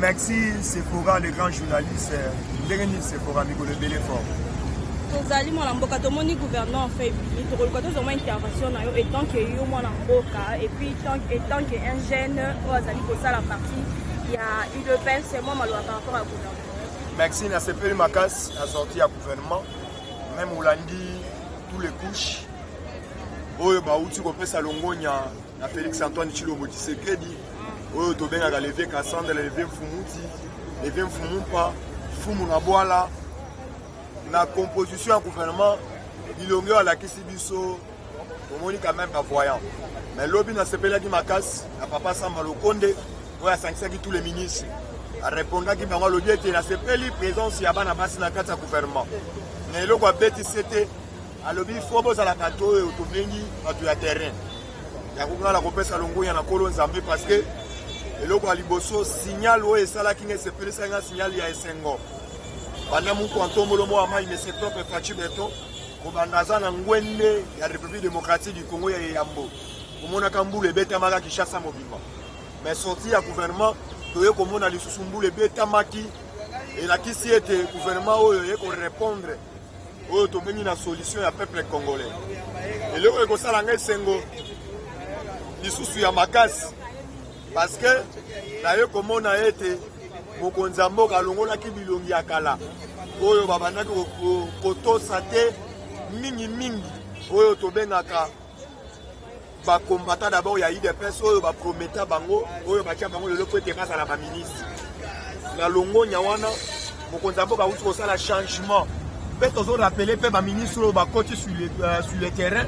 merci sephora le grand journaliste ndenge nini sephora mikolo ebele fort tozali mwana mboka tomoni gouvernement faibli tokoluka tozwa mwa intervention na yo etant ke yo mwana mboka epuis etant ke un jeune oyo azali kosala parti ya udps mwa maloba par rapport ya gouvernement maxine asepeli makasi na sorti ya gouvernement meme olandi tous les couches oyo bauti kopesa longonya na félix antoine chilombo tshisekedi oyo tobengaka levie kasanda na levie mfumuti levie mfumumpa fumu na bwala na composition ya gouvernement bilonge oyo alakisi biso omoni quand même bavoyant mais lobi nasepelaki makasi na papa samba lokonde oyo asangisaki tous les ministres arepondaki bango alobi ete nasepeli présence ya bana basi na kati ya gouvernement na eloko abetisi ete alobi fo bozala bato oyo tobengi bato ya terrain ya kokanga na kopesa longonya na nkolo nzambe parce que eloko ya liboso signal oyo esalaki nga esepelisaki nga signal ya esengo banda muku antombolo mwa mai mese propre faci beton kobanda aza na ngwende ya république démocratique du congo ya eyambo omonaka mbula ebetamaka kinshasa mobimba mais sorti ya gouvernement toye komona lisusu mbula ebetamaki elakisi ete gouvernement oyo eye korépondre oyo tobengi na solution ya peuple congolais eloko ekosala ngai esengo lisusu ya makasi parce que naye komona ete mokonzi ya mboka alongolaki bilongi ya kala oyo babandaki kotosa te mingimingi oyo tobengaka bakombata dabord ya idps oyo baprometa bango oyo batya bango lelo mpo ete bazala baministre na longonya wana mokonzi ya mboka auti kosala changement mpe tozorapele mpe baministre oyo bakoti sur le euh, terrain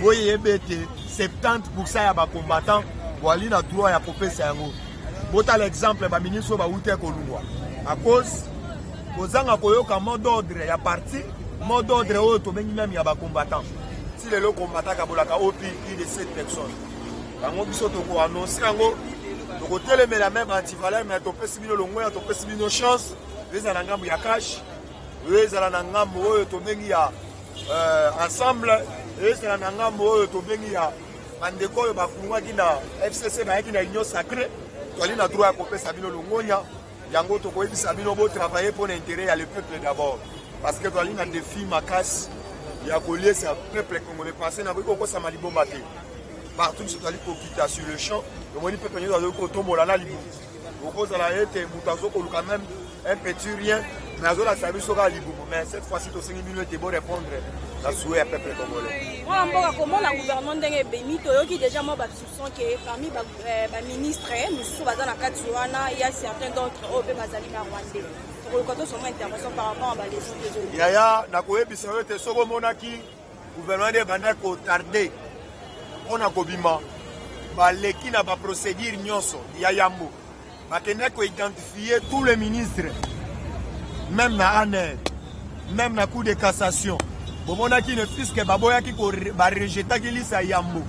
boyeyebe ete 70% ya ba combattants wali na droit ya kopesa yango botala exemple ba ministre oyo bawuti ya kolungwa à cause kozanga koyoka mot d'ordre ya parti mot d'ordre oyo tobengi meme ya ba combattants ti lelo combattant kabolaka opi plus de 7 personnes yango biso tokoannonce yango tokotelemela meme antivaleur me topesi bino longoya topesi bino chance ezala ngambo ya cash ezala na ngambo oyo tobengi ya uh, ensemble ezala na ngambo oyo tobengi ya bandeko oyo bafungwaki na fcc bayaki na union sacré toali na droit ya kopesa bino longonya yango tokoyebisa bino botravaille mpo na intérêt ya le peuple d'abord parce que toali na défi makasi ya koliesa peuple congolais parce nakoki kokosama libomba te partout biso toali kokita sur le champ omoni peuple nyonso azoki kotombola na libu okozala ete moto azokoluka meme un petit rien mais azolakisa biso kaka libumu mais cette fois ci tosengi bino ete borépondre na souhait ya peuple congolais mwana mboka komona gouvernement ndenge ebemi toyoki déjà mwa basoupçon ke parmi baministre euh, mosusu baza na kati wana ya certain d'autres oyo mpe bazali na rwandais tokoluka tosoma intervention par rapport ya baleson yaya nakoyebisa yo ete soki omonaki gouvernement nde ebandaki kotarde mpo na kobima baleki na baprocédure nyonso ya yambo bakendaki koidentifie tous les ministres même na aner même na cour de cassation bomonaki ne puisque baboyaki barejetaki lisa yambo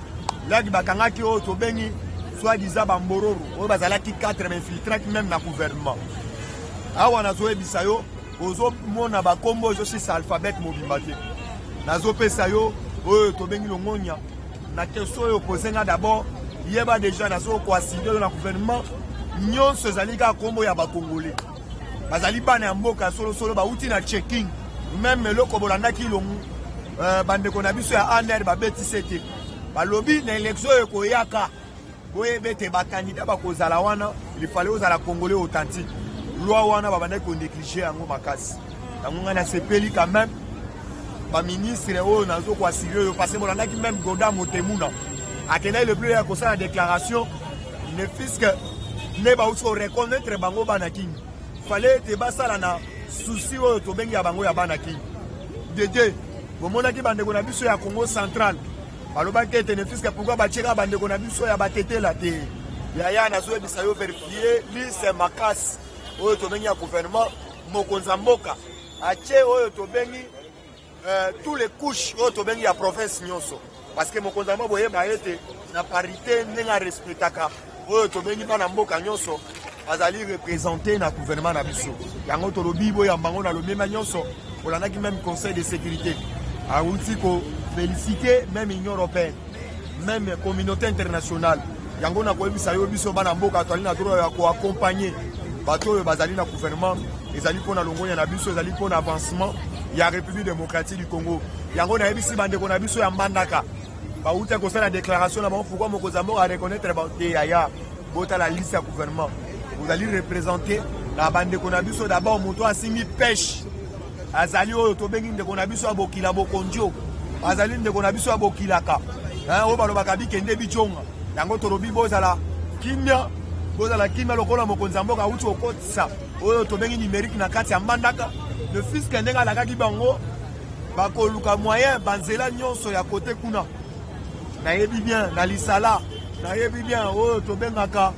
laki bakangaki oyo tobengi soit disant bambororo oyo bazalaki 4 bainfiltraki même na gouvernement awa nazoyebisa yo ozomona bakombo oyo ezosisa alphabete mobimba te nazopesa yo oyo tobengi longonya na kestion oyo opoze nga d'abord yeba deja nazokoaside yo na gouvernement nyonso ezali kaka nkombo ya bakongole bazali bana ya mboka ya solosolo bauti na checking meme eloko bolandaki longu euh, bandeko na biso ya aner babetise te balobi na elektio oyo ekoyaka boyebe te ba candidat bakozala wana il fallait ozala congolais authentique loi wana babandaki konéglige yango makasi yango ngai nasepeli quand même baministre oyo nazo koasire oyo parce bolandaki meme goda motemuna akendaki le plus ya kosala déclaration ne fiske nde bauti koreconnaitre bango bana kingi fallait ete basala na souci oyo tobengi ya bango ya bana kingi dede bomonaki bandeko na biso ya congo central balobaki ete nefiske pourkui batieka bandeko na biso ya batetela te yaya nazoyebisa yo verifie lise makasi oyo tobengi ya gouvernement mokonzi ya mboka atie oyo tobengi euh, tous les couches oyo tobengi ya province nyonso parce que mokonzi yango boyeba ete na parité ndenge arespectaka oyo tobengi bana mboka nyonso bazali represente na gouvernement na biso yango tolobi boyamba yango na lomema nyonso olandaki meme conseil de sécurité awuti kofélicite meme union européenne meme communauté internationale yango nakoyebisa yo biso bana mboka toali na droit ya koaccompagne bato oyo bazali na gouvernement ezali mpo na longonya na biso ezali mpo na avancement ya république démocratique du congo yango nayebisi bandeko na biso ya mbandaka bawuta kosala déclaration na bango pourquoi mokonzi ya mboka areconnaitre bango te yaya botala liste ya gouvernement bozali représente na bandeko na biso d'abord moto asimbi peshe azali oyo tobengi ndeko na biso ya bokila bokondio azali ndeko na biso ya bokilaka oyo balobaka bikende bijonga yango tolobi bozala kimia bozala kimia lokola mokonzi ya mboka awuti kokotisa oyo tobengi numerique na kati ya mbandaka le fiske ndenge alakaki bango bakoluka moyen banzela nyonso ya kote kuna nayebi bien na lisala nayebi bien oyo tobengaka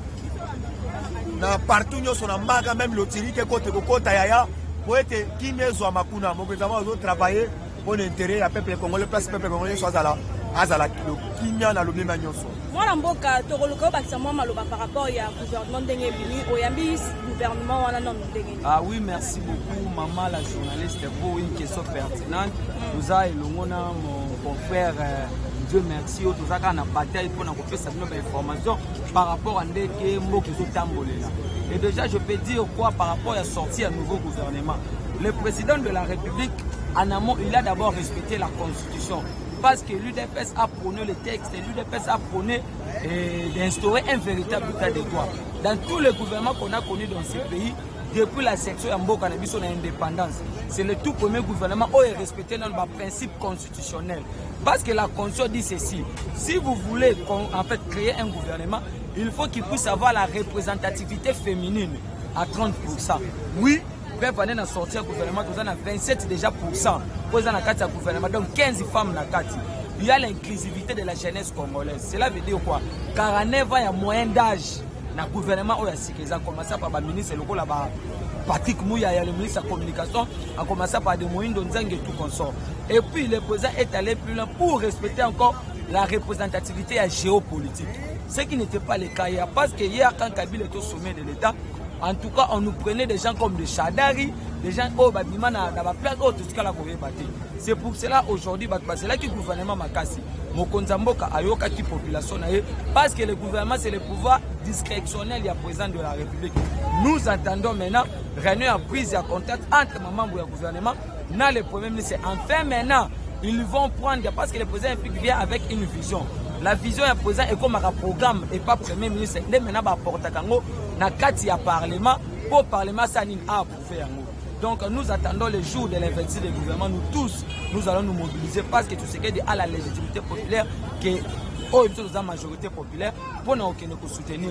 na partout nyonso na mbaka meme lotilike kote kokota yaya mpo ete kimia ezwama kuna mokonzama ozotravaille mpo na intere ya peuple congolais place peuple congolais nyonso azala azala kimia na lobema nyonso mwana mboka tokoluka obakisa mwa maloba par rapport ya gouvernement ndenge ebimi oyambi gouvernement wana nano ndenge ah oui merci beaucoup mama la journaliste pour une question pertinente oza elongo na mon confrère euh, Je merci aux toza kaka pour bataille mpona sa nouvelle information par rapport à qui sont là. et déjà je peux dire quoi par rapport à la sortie à nouveau gouvernement le président de la république en amont il a d'abord respecté la constitution parce que l'UDPS a prôné le texte et l'UDPS a prôné eh, d'instaurer un véritable état de droit. Dans tous les gouvernements qu'on a connus dans ce pays, depuis la section ya mboka na biso na indépendance c'est le tout premier gouvernement oyo erespecte nano baprincipe constitutionnel parce que la constitution dit ceci si vous voulez en fait créer un gouvernement il faut qu'il puisse avoir la représentativité féminine à 30 oui preuve ane na sorti ya gouvernement toza na 27 déjà pourcent oyo eza na kati ya gouvernement donc 15 femmes na kati il y a l'inclusivité de la jeunesse congolaise cela veut dire quoi 49 ans ya moyen d'âge na gouvernement oyo ya sika eza commence par baministre lokola ba patrick muyaya le ministre ya communication akomasa par de moindo nzange tout consort et puis le président est allé plus loin pour respecter encore la représentativité ya géopolitique ce qui n'était pas le cas hier parce que hier quand kabila est au sommet de l'état En tout cas, on nous prenait des gens comme des Shadari, des gens oh, bah, bima na, na baplace oyo oh, totikala koyeba te c'est pour cela aujourd'hui bato bazelaki gouvernement makasi mokonzi ya mboka ayokaki population na ye parce que le gouvernement c'est le pouvoir discrétionnel ya président de la république nous entendons maintenant réunion ya prise ya contact entre mamambo ya gouvernement na le premier ministre enfin maintenant ils vont prendre parce que le président implique vient avec une vision la vision ya président ekomaka programme et pas premier ministre nde maintenant baportaka yango na kati ya parlement mpo parlement asa nini aapprouve yango Donc nous attendons le jour de l'investiture du gouvernement. Nous tous, nous allons nous mobiliser parce que tu sais qu'il y à la légitimité populaire, y a la majorité populaire, pour nous soutenir.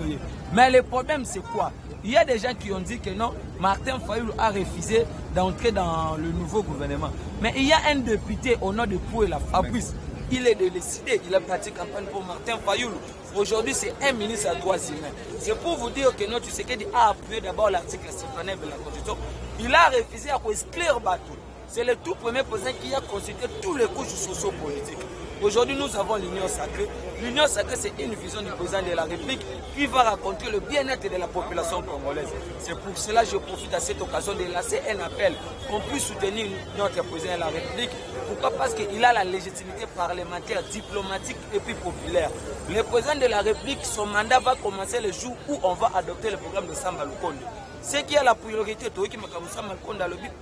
Mais le problème, c'est quoi Il y a des gens qui ont dit que non, Martin Fayoul a refusé d'entrer dans le nouveau gouvernement. Mais il y a un député au nom de la Fabrice. Il est décidé, il a parti campagne pour Martin Fayoul. Aujourd'hui, c'est un ministre à trois semaines. C'est pour vous dire que non, tu sais sais qu'il a appuyé d'abord l'article 59 de la Constitution il a refusé à exclure Batou. C'est le tout premier président qui a constitué tous les couches sociopolitiques. Aujourd'hui, nous avons l'Union sacrée. L'Union sacrée, c'est une vision du président de la République qui va raconter le bien-être de la population congolaise. C'est pour cela que je profite à cette occasion de lancer un appel qu'on puisse soutenir notre président de la République. Pourquoi Parce qu'il a la légitimité parlementaire, diplomatique et puis populaire. Le président de la République, son mandat va commencer le jour où on va adopter le programme de Samba Lukonde ce qui a la priorité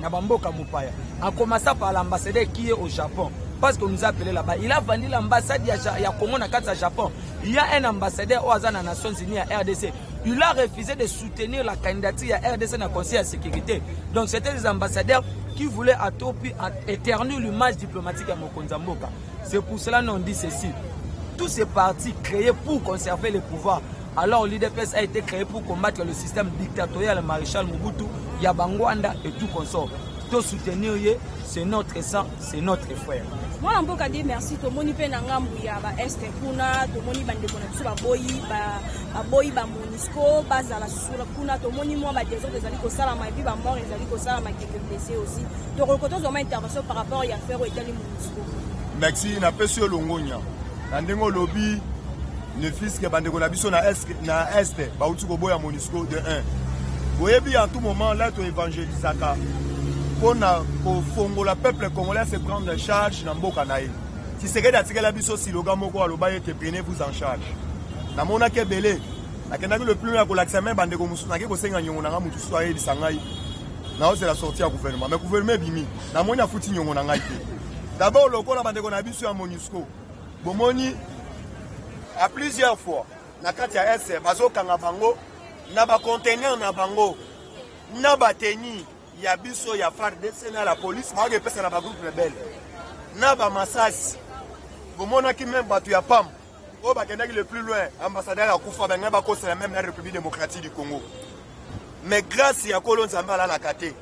na bamboka mopaya akomasa par l'ambassadeur qui est au japon parce que nous appelé là-bas il a vendu l'ambassade ya, ya congo na kati ya japon il y a un ambassadeur oyo aza na nations unis ya rdc il a refusé de soutenir la candidature ya rdc na conseil ya sécurité donc c'était des ambassadeurs qui voulaient à tout prix éternuer l'image diplomatique ya mokonzi ya mboka c'est pour cela non dit ceci tous ces partis créés pour conserver le pouvoir Alors l'UDPS a été créé pour combattre le système dictatorial maréchal Mobutu, Yabangwanda et tout consort. Tout soutenir, c'est notre sang, c'est notre frère. mwana mboka de merci tomoni mpe na ngambu ya baeste kuna tomoni bandeko na biso baboyi baboyi bamonisco bazala sura kuna tomoni mwa badesordre ezali kosalama epuis bamort ezali kosalama quelque blesse aussi tokoki tozwama intervention par rapport ya fero etali monisco merci napesi yo longonya na ndenge olobi le fiske bandeko na biso na est, na est bauti koboya monisco de 1 boyebi en tout moment la toevangelisaka mpo na kofongola peuple congolais se prendre charge na mboka na ye tisekedi atikela biso siloga moko aloba ye te prenez vous en charge namonaki ebele nakendaki le plus ya kolakisa me bandeko mosusu nake kosenga nyongo na ngai motu susu ayebisa ngai naozela sorti ya gouvernement mais gouvernement ebimi namoni afuti nyongo na ngai te dabord lokola bandeko na biso ya monis Monusco. Bomoni à plusieurs fois na kati ya est bazokanga bango na bacontener na bango na bateni ya biso ya fardc na la police baoki epesa na bagroupe rebele na bamasasi bomonaki meme bato ya pam oyo bakendaki le plus loin ambassadeur akufa bangai bakosela meme na république démocratique du congo mais grâce ya kolo nzambe alalaka te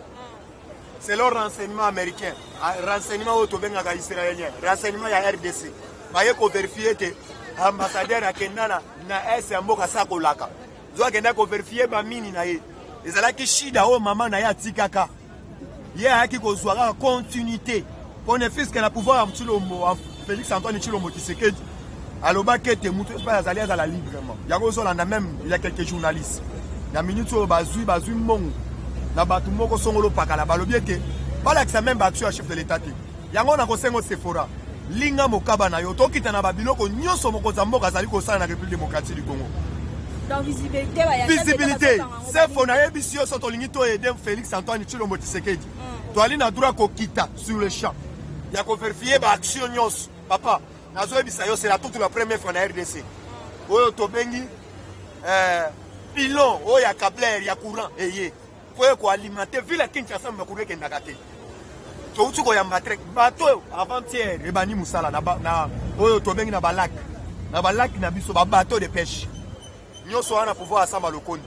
selon renseignement américain ah, renseignement oyo tobengaka israélien renseignement ya rdc baye koverifie ete ambassadeur akenda na, na es ya mboka sa kolaka zo akenda koverifie bamini na ye ezalaki shida oyo mama na ye atikaka ye ayaki kozwa kaka continuité mpo na fiske na pouvoir ya tshilombo ya félix antoine tshilombo tshisekedi alobaki ete moto epai azali azala librement yango ozolanda meme ya quelques journalistes na minute oyo bazwi bazwi mbongo na bato moko songolo pakala balobi ete balakisa meme baaction ya chef de l'état te yango nakosengo sephora linga mokaba na yo tokita na babiloko nyonso mokonzi ya mboka azali kosala na république démocratique du congo visibilité sefo nayebisi yo so tolingi toyede félix antoine tshilombo tshisekedi hmm. toali na droit kokita sur le champ ya koverifie baaction nyonso papa nazoyebisa yo c'est la toute la première fois na rdc hmm. oyo tobengi eh, pilon oyo ya cabler ya courant eye mpo ye koalimente ville ya kinshasa makuru ekendaka te touti koyamba trek bato oyo avant-hier ebandi mosala na oyo tobengi na balaki na balaki na biso babateau de pêche nyonso wana pouvoir asamba lokoni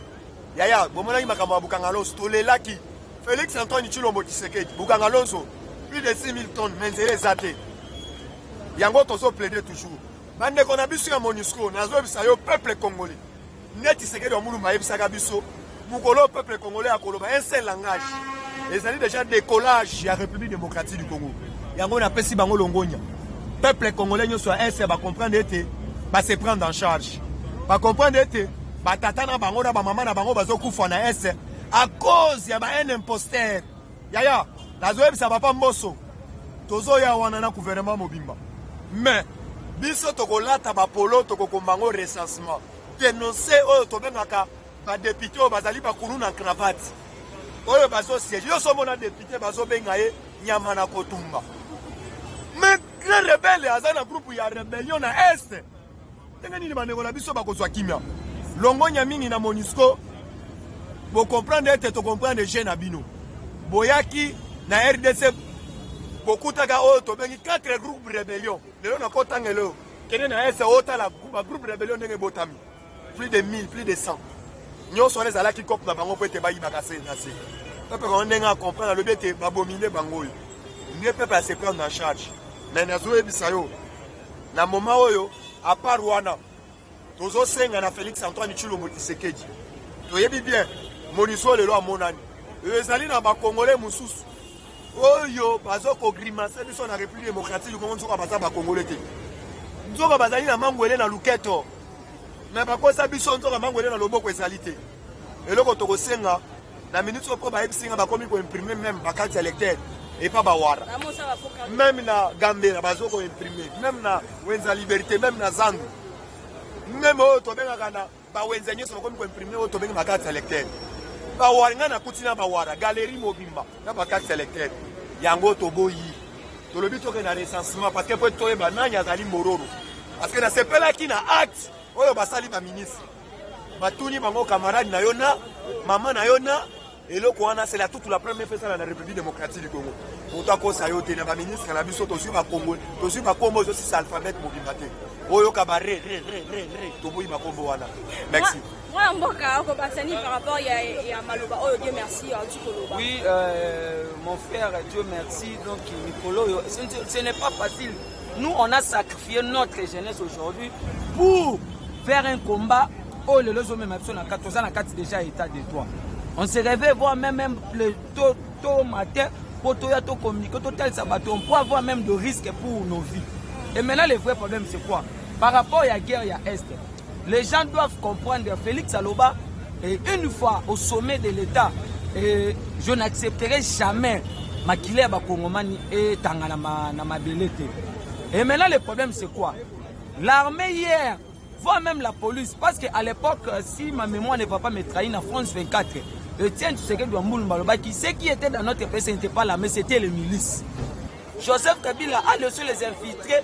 yaya bomonaki makambo ya bokangalosi tolelaki Felix Antoine Chilombo Tshisekedi bukanga lonzo plus de 6000 tonnes mais nzela eza te yango tozo plaide toujours bandeko na biso ya monusco nazoyebisa yo peuple congolais nde Tshisekedi wa mulumba ayebisaka biso mokolo oyo peuple congolais akoloba un seul langage ezali déjà décollage ya république démocratique du congo yango napesi bango longonya peuple congolais nyonso ya est bacomprendre ete base prendre en charge bacomprendre ete batata na bango na bamama na bango bazokufa na est à cause ya ba un imposteur yaya nazoyebisa papa mboso tozoya wana na gouvernement mobimba mais biso tokolata bapolo tokokomba yango recensement denonce oyo tobengaka badepute oyo bazali bakulu na cravate oyo bazosiege yo somona depute bazobenga ye nyama na kotumba mais grand rebele aza na groupe ya rebellion na este ndenge nini bandeko na biso bakozwa kimia longonya mingi na monisco bocomprendre ete tocomprendre je na bino boyaki na rdc bokutaka oyo oh, tobengi 4 groupe rebellion lelo nakotanga eleo kende na ese otala bagroupe rebellion ndenge ebotami plus de 1000 plus de 100 nyonso wana ezalaki cope na bango mpo ete bayibaka se na se pepe bango ndenge acomprendre alobi ete babomi nde bango oyo nde pepe aseprendre na charge mais nazoyebisa yo na moma oyo apart wana tozosenga na félix antoine tshilombo kisekedi toyebi bien moniso lelo amonani oyo ezali na bakongole mosusu oyo bazokogrimase biso na république démocratique du congo nzoka baza bakongole te nzoka bazali na mangwele na luketo me bakosa biso nzoka mangwele na loboko ezali te eloko tokosenga na minute oyo mpo bayebisi nga bakomi koimprime meme bakati ya lecteur epa bawara meme na gambela bazo koimprime meme na wenza liberté meme na zandu meme oyo tobengaka na bawenza nyonso bakomi koimprime oyo tobengi bakati ya lecteur bawara ngai nakuti na bawara galerie mobimba na bakati ya lecteur yango toboyi tolobi toke na recensement parce que mpo toyeba nani azali mororo parce que nasepelaki na acte oyo basali baministre batuni bango camarade na yo na mama na yo na eloko wana c'est la toute la première fois esala na république démocratique du congo moto akosa yo te na baministre na biso tozwi bakongo tozwi bakombo ezosisa alphabet mobimba te oyoka ba re re re re re toboyi bakombo wana merci mwana mboka okobakisa nini par rapport ya, ya maloba oyo dieu merci auti koloba oui euh, mon frère dieu merci donc mikolo oyo ce n'est pas facile Nous on a sacrifié notre jeunesse aujourd'hui pour faire un combat oyo lelo ezomema biso na kati toza na kati déjà état de droit on se réveille voir même, même le tôt, tôt matin mpo toya tocommunike totalisa bato on peut avoir même de risque pour nos vies et maintenant le vrai problème c'est quoi par rapport ya guerre ya est les gens doivent comprendre félix aloba et une fois au sommet de l'état et je n'accepterai jamais makila ya bakongomani etanga na mabele te et maintenant le problème c'est quoi l'armée hier voire même la police. Parce qu'à l'époque, euh, si ma mémoire ne va pas me trahir, en France 24, Etienne Tshisekedi Mbaloba, qui ce qui était dans notre pays, ce n'était pas l'armée, c'était les milices. Joseph Kabila a laissé les infiltrés,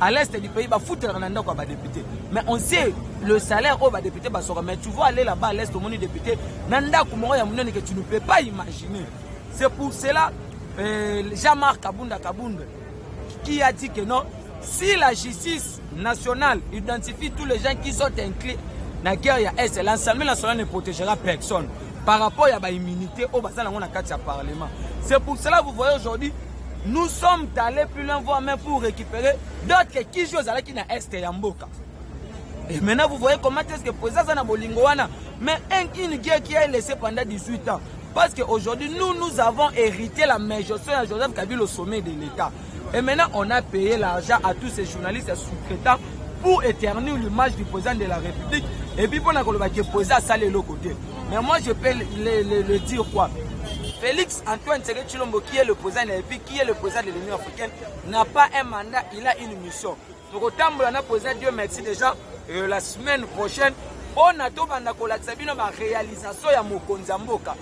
à l'est du pays bafutelaka na ndako ya badepute mais on sait le salaire oyo badepute basoka mais tu vois aller là-bas à l'est omoni depute na ndako moko ya monene ke tu ne peux pas imaginer c'est pour cela euh, jean-marc kabunda kabunda qui a dit que non si la justice nationale identifie tous les gens qui sont inclus na guerre ya est l'ensemble national ne protégera personne par rapport ya baimmunité oyo baza nango na kati ya parlement c'est pour cela vous voyez aujourd'hui nous sommes allés plus loin voire même pour récupérer d'autres qui jouent à la qui est Yamboka. Et maintenant vous voyez comment est-ce que pour ça ça n'a bolingoana mais un qui qui a laissé pendant 18 ans parce qu'aujourd'hui nous nous avons hérité la majorité à Joseph Kabila au sommet de l'État. Et maintenant on a payé l'argent à tous ces journalistes et sous-traitants pour éternir l'image du président de la République et puis pona koloba que président asali eloko te mais moi je peux le, le, le dire quoi Félix Antoine Tseke Chilombo qui est le président de la République qui est le président de l'Union africaine n'a pas un mandat il a une mission tokotambola na président Dieu merci déjà euh, la semaine prochaine mpona tobanda kolakisa bino baréalisation ya mokonzi ya mboka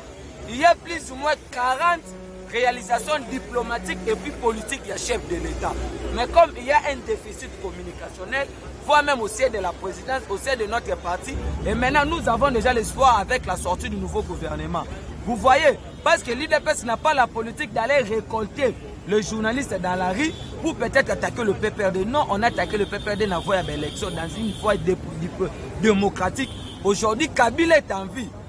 il y a plus ou moins 40 réalisations diplomatiques et puis politiques ya chef de l'état mais comme il y a un déficit communicationnel voire même au sein de la présidence, au sein de notre parti. Et maintenant, nous avons déjà l'espoir avec la sortie du nouveau gouvernement. Vous voyez, parce que l'IDPS n'a pas la politique d'aller récolter le journaliste dans la rue pour peut-être attaquer le PPRD. Non, on a attaqué le PPRD dans la voie d'élection, dans une voie démocratique. Aujourd'hui, Kabila est en vie,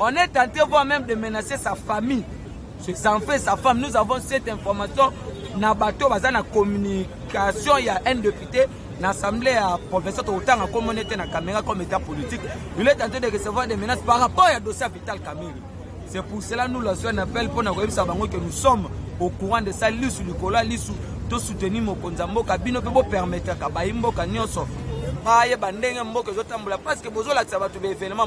On est tenté voire même de menacer sa famille, ses enfants, sa femme. Nous avons cette information na bato baza na communication ya un député na assemblée ya professeur tokotanga komona ete na caméra comme état politique il est tenté de recevoir des menaces par rapport ya dossier vital camille c'est pour cela nous lançons un appel mpo na koyebisa bango que nous sommes au courant de ça lisu likolo ya lisu tosoutenir mokonzi ya mboka bino mpe bopermetaka bayi mboka nyonso bayeba ndenge mboka ezotambola parce que bozolakisa bato baevenement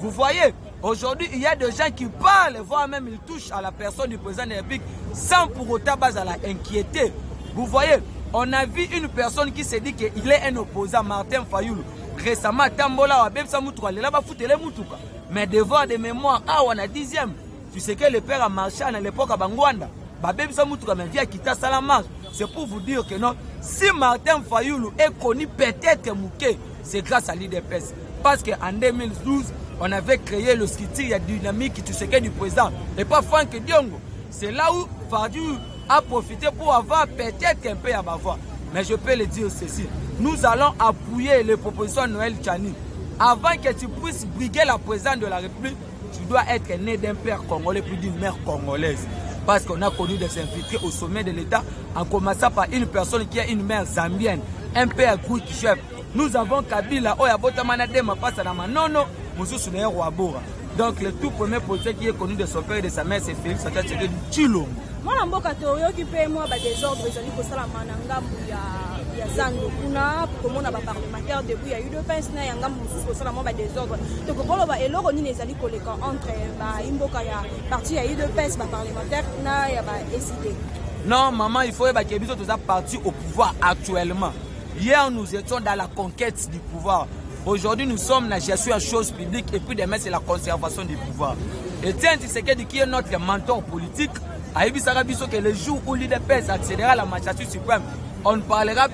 Vous voyez, aujourd'hui, il y a des gens qui parlent, voire même ils touchent à la personne du président de la sans pour autant base à la inquiéter. Vous voyez, on a vu une personne qui s'est dit qu'il est un opposant, Martin Fayoulou. récemment atambola babebisa mutuka lela bafutele mutuka mais devoir de mémoire awa na 10e tu sais que le père a marché na l'époque ya bangwanda babebisa mutuka mais vi akita asala marche c'est pour vous dire que non si martin fayulu ekoni peut-être moke c'est grâce à l'idps parce que en 2012 on avait créé le scritir ya dynamique tu sais que du président et pas frank diongo c'est là où fayulu a profité pour avoir peut-être un peu ya bavoie mais je peux le dire ceci nous allons appuyer les propositions de Noël Chani. Avant que tu puisses briguer la présence de la République, Tu dois être né d'un père congolais puis d'une mère congolaise. Parce qu'on a connu des infiltrés au sommet de l'État, en commençant par une personne qui a une mère zambienne, un père Greek chef. Nous avons Kabila, Oya Botamana Dema Pasanama, non, non, Moussous Neye Rwabora. Donc le tout premier policier qui est connu de son père et de sa mère, c'est Félix Antoine Tshisekedi Tshilombo. mwana mboka toyoki mpe mwa badesordre ezali kosalama na ngambo ya zando kuna komona baparlementaire debut ya udps na ya ngambo mosusu kosala mwa badesordre toko koloba eloko nini ezali koleka entre baimboka ya parti ya udps baparlementaire na ya baeside non maman il faut yebake biso toza parti au pouvoir actuellement hier nous étions dans la conquête du pouvoir aujourd'hui nous sommes na gestion ya chose publique et puis demain c'est la conservation du pouvoir etienne tisekedi qui est notre mentor politique ayebisaka biso que le jour où l'udps accédera la magistrature suprême on ne parlera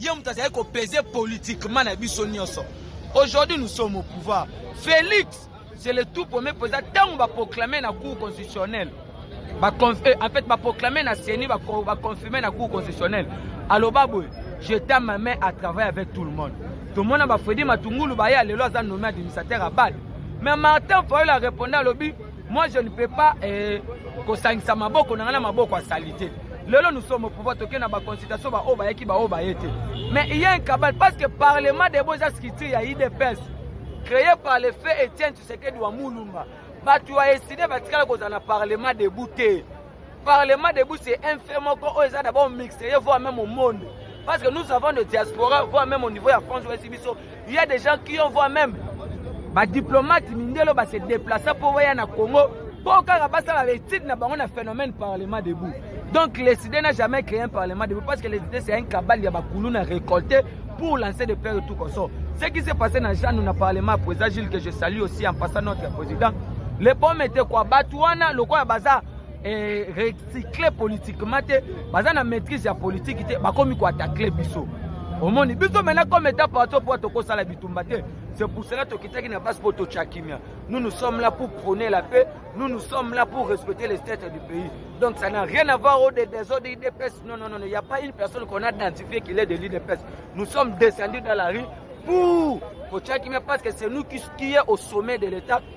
ye moto azali kopese politiquement na biso nyonso aujourd'hui nous sommes au pouvoir félix c'est le tout premier président ntango baproclame na cour constitutionnelle euh, en fait baproclame na ceni baconfirme na cour constitutionnelle aloba boye jeta ma main à travailler avec tout le monde tomona bafredi matungulu baye ya lelo aza nommé administrateur abad mais martin fayol areponde alobi moi je ne peux pas eh, kosangisa maboko na ngai na maboko ya salite lelo nous sommes au pouvoir tokei na baconsultation baoyo bayaki baoyo baye te mais il y a un cabal parce que parlement de boza scriture ya idps créé par le fait etienne tshisekedi wa mulumba bato ya eside batikala kozala na parlement debout te parlement debout c'est un fait moko oyo eza dabord mixeye voire même au monde parce que nous avons de diaspora voire même au niveau ya france oesi biso il y a des gens qui on voit même badiplomate mindelo base déplace mpo baya na congo mpo kaka basala baétude na bango na phénomène parlement debout donc leside n'a jamais créé un parlement debout parce que leside c'est un cabal ya bakulu na récolté pour lancer de père tout koso ce qui s'est passé na janu na parlement président gilles que je salue aussi en passant notre président le problème était quoi bato wana lokola baza eh, recycle politiquement te baza na maîtrise ya politiki te bakomi koatakle biso omoni biso mena comme état parti mpo tokosala bitumba te c'est pour cela tokitaki na base mpo totya kimia nous nous sommes là pour prôner la paix nous nous sommes là pour respecter les têtes du pays donc ça n'a rien à voir au des désordres idps non non non il n'y a pas une personne qu'on a identifié qu'il est de l'idps nous sommes descendus dans la rue pour kotya kimia parce que c'est nous qui, qui est au sommet de l'état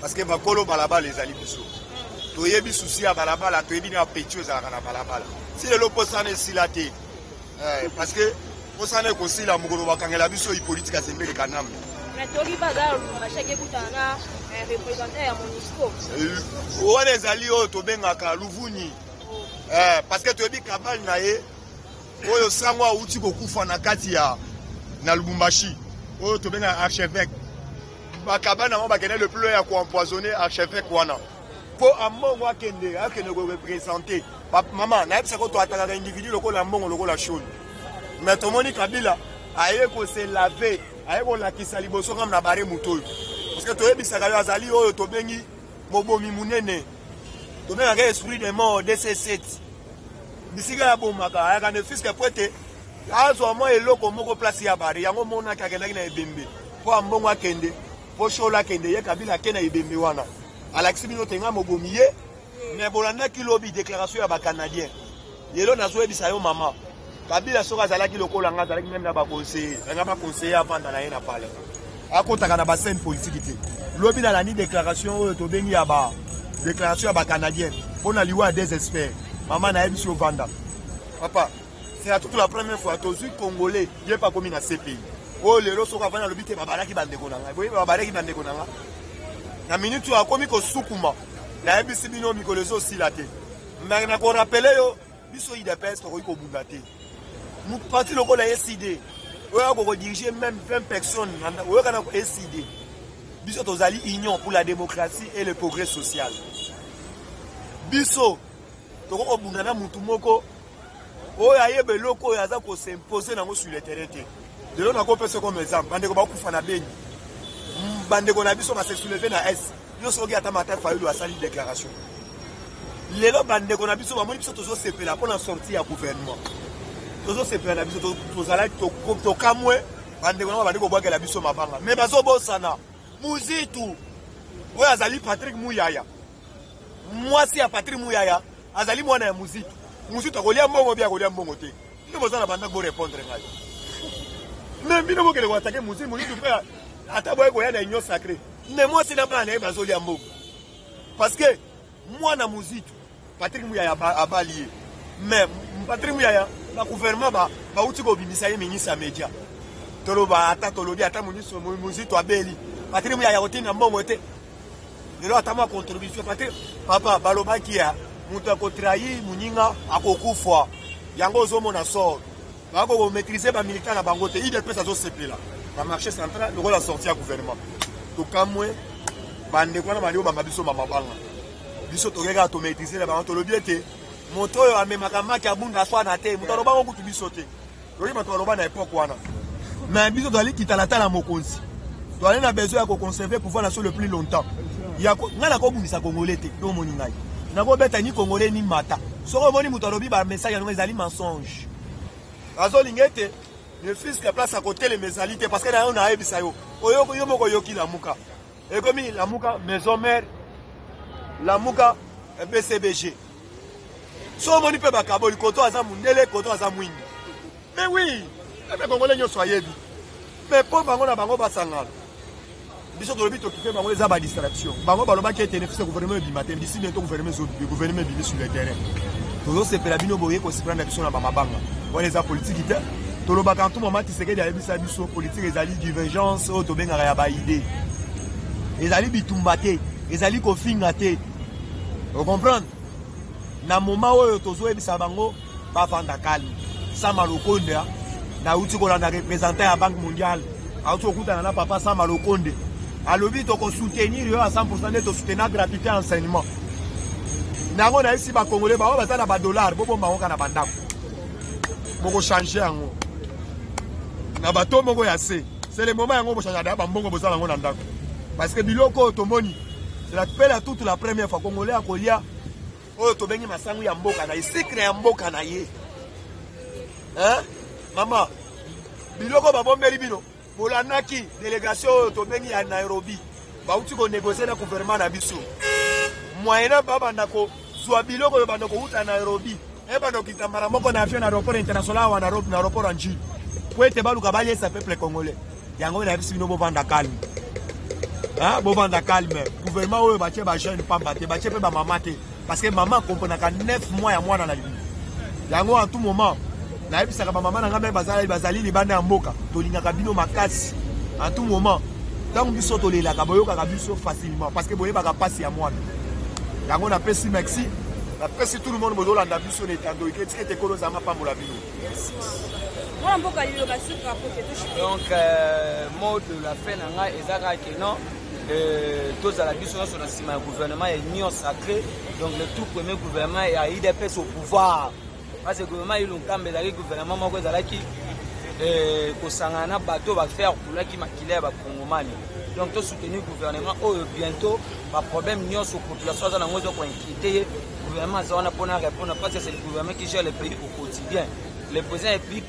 parce que bakolo balabala ezali biso toyebi susi ya balabala toyebi na petio ezalaka na balabala si lelo mposana esila te eh, parce que mposana ekosila mokolo bakangela biso ipolitike asembele kanambe wana ezali oyo tobengaka luvuni eh, parce que toyebi kabale na ye oyo sango awuti kokufa na kati ya na lubumbashi oyo tobengaka archevêque bakaba nango bakende le plus ya koempoisonne archevêque wana mpo ambongo akende akende korepresente mama nayebisa ko toatakaka individu lokola ambongo lokola shoni mais tomoni kabila aye kose lave aye kolakisa liboso ngam na bare moto oyo parceke toyebisaka yo azali oyo tobengi mobomi monene tobengaka esprit de mort dc7 bisika ya bomaka ayaka ne fiske po ete azwa mwa eloko moko place ya bare yango monaki akendaki na ebembe po ambongo akende po shola akende ye kabila ake na ebembe wana alakisi bino te nga mobomi ye mais bolandaki lobi déclaration ya bacanadien lelo nazoyebisa yo mama kabila soki azalaki lokola nga azalaki meme na baconseiller nanga baconseiller avanda na ye na palais akotaka na bascène politiki te lobi nalandi déclaration oyo tobengi ya ba déclaration ya bacanadien mpo na liwa ya desespère mama nayebisi ovanda papa c'est la toute la première fois tozwi congolais ye mpe akomi na cpi oyo lelo soki avandi alobi te babalaki bandeko na ngai boyebi babalaki bandeko na ngai na minute oyo akomi kosukuma nayebisi bino mikolo ezosila te me na korapele yo biso idps tokoki kobunda te parti lokola eside oyo akokodirige même 20 personnes oyokana eside biso tozali union pour la démocratie et le progrès social biso tokoki kobunda na motu moko oyo ayeba eloko oyo aza kosimpose nango sur le terrain te lelo nakopesa comme exemple bandeko bakufa na beni hmm, bandeko na biso base souleve na est yo soki ata mata fayulu asali déclaration lelo bandeko na biso bamoni biso tozosepela mpo na sortie ya gouvernement tozosepela na biso tozalaki tokamwe bandeko nango bandi kobwakela biso mabanga me bazobosana muzitu oyo azali patrik muyaya mwasi ya patrik muyaya azali mwana ya muzitu muzitu akolia mbongo bia akolia mbongo te bino boza na bandako borepondre ngai me bino bokende koatake muzitu muzitu mpe ata boye koya na union sacré me mwasi na bana na ye bazolia mbongo parce que mwana muzitu patrik muyaya abali ye me patrik muyaya na gouvernement bauti kobimisa ye ministre ya media toloba ata tolobi ata muzitu abeli patrik muyaya kotinda mbongo te lelo ata mwa contribution pate papa balobaki ya moto akotrahi moninga akokufa yango ozomona sor bako komaîtrise bamilitaire na bango te idps azosepela na marché central lokola sorti ya gouvernement tokamwe bandeko wana bandi obamba biso bamabanga biso tokei kaka tomaîtrise na bango tolobi ete moto oyo amemaka maki abunda afana te moto alobango kutu biso te toyebi bato baloba na epoke wana mais biso tozali kitalatala mokonzi tozali na besoin ya koconserve pouvoir na sur le plus longtemps ngai nakobundisa congolais te to omoni ngai nakobeta ni congolais ni mata soki omoni moto alobi bamessage yango ezali mensonge azolinga ete le fiske place ya kotelema ezali te parce que nayo nayebisa yo oyo yo moko oyoki lamuka ekomi lamuka maison mare lamuka bcbg so omoni mpe bakaboli koto aza mundele koto aza mwingi mais oui ebe kongole nyonso ayebi mais mpo bango na bango basangana biso tolobi tokipe bango eza badistraction bango balobaki ete nefise gouvernement ebima te disi bientôt gouvernement ezobibi gouvernement ebimi sur le terrain tozosepela bino boye kosiprana biso na bamabanga wana eza politiki te tolobaka ntu mama tisekedi ayebisa biso politiki ezali divergence oyo tobengaka ya baide ezali bitumba te ezali kofinga te ocomprendre na moma oyo tozoyebisa bango bafanda kalme sama lokonde nauti kolanda représentant ya banque mondiale auti kokutana na papa sama lokonde alobi tokosoutenir yo ya 100 nde tosoutenir gratuité ya enseignement na yango nayebisi bakongole baoyo baza na badollar bobomba yango kaka na bandako bokochange yango na bato moko ya se sele moma yango bochange ada bambongo bozala yango na ndako parce que biloko oyo tomoni C'est la pela toute la première fois congolais akolia oyo tobengi masangu ya mboka na ye sikre ya mboka na ye hein mama biloko babombeli bino bolandaki delegation oyo tobengi ya nairobi bauti konegocie na gouvernement na biso moyena babanda ko zwa biloko oyo banda kowuta nairobi ebanda okita mbala moko na avion na aéroport international awa na aéroport ya njili mpo ete baluka baliesa peuple congolais yango nayebisi bino bovanda calme bovanda calme gouvernement oyo batie bajeune pamba te batie mpe bamama te parce que mama akomprenaka 9 mois ya mwana na libumu yango en tout moment nayebisaka bamama na ngai mpe bazali, bazali libanda ya mboka tolingaka bino makasi à tout moment ntango biso tolelaka boyokaka biso facilement parce que boyebaka mpasi ya mwana yango napesi maxi napesi tout le monde bozolanda biso na etando eketi ete kolo ozanga mpambola bino donc euh, mot de la fin na ngai eza kaka ke non euh, tozala biso nyonso na nsima ya gouvernement ya union sacré donc le tout premier gouvernement ya idps au pouvoir Parce que gouvernement Ilunkambe ezalaki gouvernement moko ezalaki eh, kosangana na bato bafe akulaki makila ya bakongomani donc tosoutenir gouvernement oyo bientôt baproblème nyonso population aza nango eza koinquiete ye gouvernement aza wana mpona répondre parce que c'est le gouvernement qui gère le pays au quotidien le président epique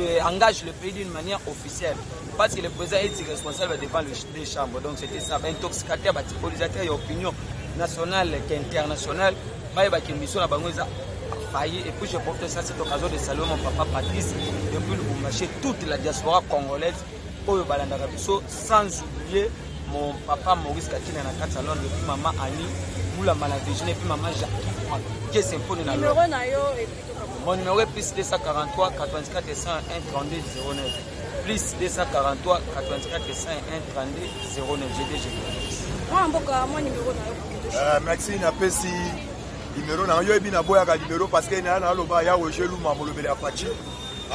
euh, engage le pays d'une manière officielle parce que le président est irresponsable devant les chambres donc c'était ça baintoxicataire batypolisateur ya opinion nationale qu'internationale baye bakembiso na bango eza failli et puis je profite ça cette occasion de saluer mon papa Patrice depuis Lubumbashi toute la diaspora congolaise oyo balandaka biso sans oublier mon papa Maurice Katina na kati ya Londres et puis maman Annie Moula Malavigine et puis maman Jacques qui est symphone na Londres. Mon numéro est plus 243 84 101 32 09. plus 243 84 101 32 09 GDG. Mwana mboka mwa nimero na yo. Euh, merci napesi nimero na yo ebi naboyaka nimero parce que naya naloba ya roger luma molobeli ya faci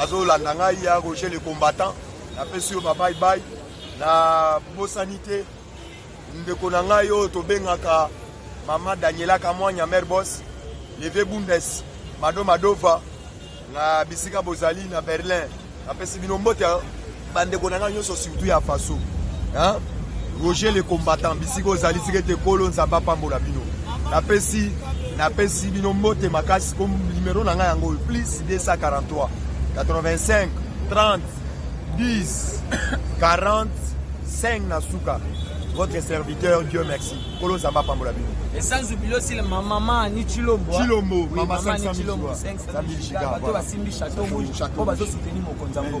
azolanda ngai ya roger le combattant napesi yo babaybaye na bosani te Ndeko na ngai oyo tobengaka mama Daniela Kamwanya mère boss, Leve Bundes, Mado Madova na bisika bozali na Berlin. Napesi bino mbote bandeko na ngai nyonso surtout ya faso. Hein? Roger le combattant bisika ozali sika ete kolo nzambe apambola bino. Napesi napesi bino mbote makasi ko numero na ngai yango plus 243 85 30 10 40 5 na suka votre serviteur Dieu merci kolo zamba pambola bino esanzu bilo sile mama ni chilombo chilombo mama 500 chilombo 500 giga bato basimbi chateau moni po bazo soutenir mokonzi yango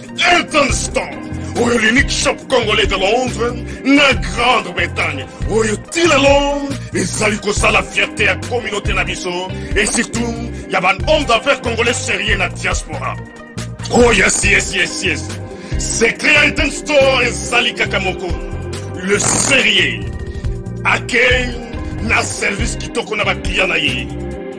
Un instant oyo l'unique shop congolais de londres na grande bretagne oyo ti lelo ezali kosala fierte ya communauté na biso et surtout ya bahomme d'affaires congolais serie na diaspora oh yes yes yes yes secret ya item store ezali kaka moko le serie akei na service kitoko na bacliya na ye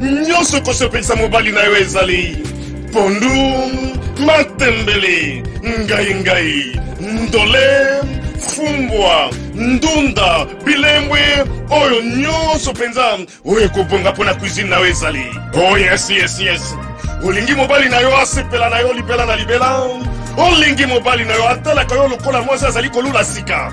nyonso ekosepelisa mobali na yo ezali pondu matembele ngaingai ndole fumbwa ndunda bilembwe oyo nyonso mpenza oyo ekobonga mpo na cuisine na yo ezali oh yes yes yes olingi mobali na yo asepela na yo libela na libela olingi mobali na yo atalaka yo lokola mwasi azali kolula sika